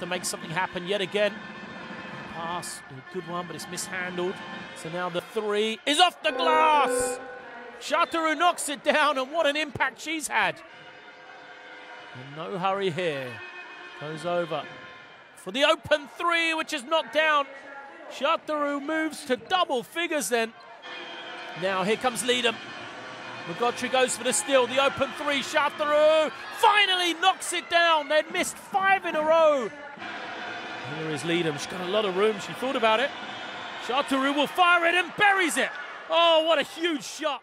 to make something happen yet again. Pass, a good one, but it's mishandled. So now the three is off the glass. Chartereau knocks it down, and what an impact she's had. And no hurry here. Goes over for the open three, which is knocked down. Chartereau moves to double figures then. Now here comes Leedham. McCoughtry goes for the steal. The open three. Finally knocks it down. They'd missed five in a row. Here is Leedham. She's got a lot of room. She thought about it. Chartereau will fire it and buries it. Oh, what a huge shot.